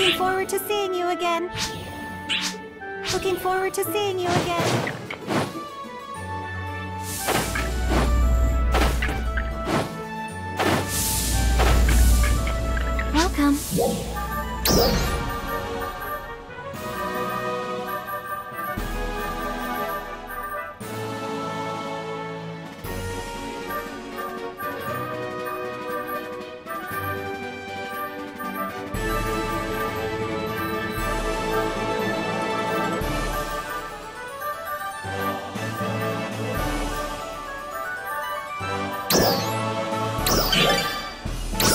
Looking forward to seeing you again. Looking forward to seeing you again.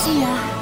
いい。